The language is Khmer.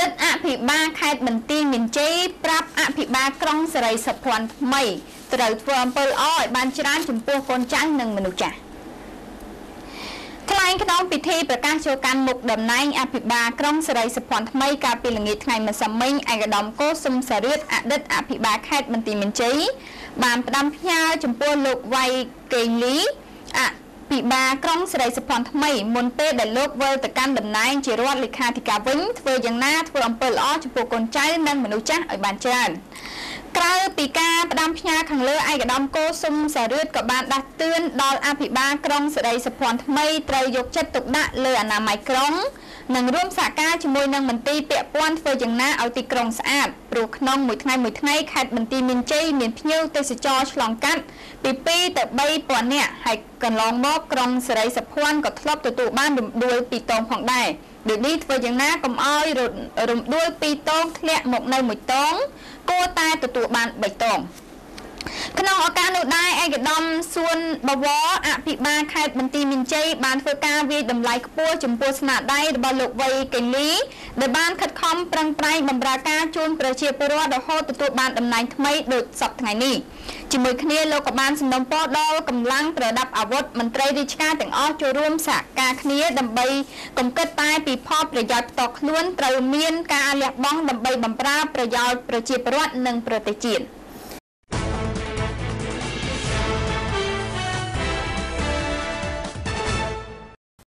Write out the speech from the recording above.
ឌិតអភិបាលខេត្តបន្ទាយមានជ័យប្រាប់អភិបាលក្រុងសេរីសុភ័ណ្ឌថ្មីត្រូវធ្វើអំពើល្អឲ្យបានច្រើនចំពោះកូនចៅនិងមនុស្សចាស់ថ្លែងក្នុងពិធីប្រកាសចូលកាន់មុខតំណែងអភិបាលក្រុងសេរីសុភ័ណ្ឌថ្មីកាលពីល្ងាចថ្ងៃម្សិលមិញឯកឧត្តមកោសុំសារៀតអតីតអភិបាលខេត្តបន្ទាយមានជ័យបានផ្ដាំផ្ញើចំពោះលោកវៃកេងលីអ ភិបាលក្រុងសេរីសុភ័ណ្ឌថ្មីមុនពេលដែលលោកវិលទៅកាន់តំណែងជារដ្ឋលេខាធិការវិញធ្វើយ៉ាងណាធ្វើអំពើល្អចំពោះកូនចៅនិងមនុស្សចាស់ឲ្យបានច្រើនក្រៅពីការផ្ដាំផ្ញើខាងលើឯកឧត្តមកោសុំសារឿតក៏បានដាស់តឿនដល់អភិបាលក្រុងសេរីសុភ័ណ្ឌថ្មីត្រូវយកចិត្តទុកដាក់លើអនាម័យក្រុង និងរួមសហការជាមួយនឹងមន្ទីរពាក់ព័ន្ធធ្វើយ៉ាងណាឲ្យទីក្រុងស្អាតព្រោះក្នុងមួយថ្ងៃមួយថ្ងៃខេត្តបន្ទាយមានជ័យមានភ្ញៀវទេសចរឆ្លងកាត់ពី2ទៅ3000នាក់ហើយកន្លងមកក្រុងសេរីសុភ័ណ្ឌក៏ធ្លាប់ទទួលបានរំដួលពីរតងផងដែរដូចនេះធ្វើយ៉ាងណាកុំឲ្យរំដួលពីរតងធ្លាក់មកនៅមួយតងគួរតែទទួលបាន3តង ក្នុងឱកាសនោះដែរឯកឧត្តមសួនបវរអភិបាលខេត្តបន្ទាយមានជ័យបានធ្វើការវាយតម្លៃខ្ពស់ចំពោះស្នាដៃរបស់លោកវៃកេងលីដែលបានខិតខំប្រឹងប្រែងបម្រើការជូនប្រជាពលរដ្ឋរហូតទទួលបានតំណែងថ្មីដូចសពថ្ងៃនេះជាមួយគ្នាលោកក៏បានសំណូមពរដល់កម្លាំងប្រដាប់អាវុធមន្ត្រីរាជការទាំងអស់ចូលរួមសហការគ្នាដើម្បីកុំគិតតែពីផលប្រយោជន៍ផ្ទាល់ខ្លួនត្រូវមានការលះបង់ដើម្បីបម្រើប្រយោជន៍ប្រជាពលរដ្ឋនិងប្រទេសជាតិ។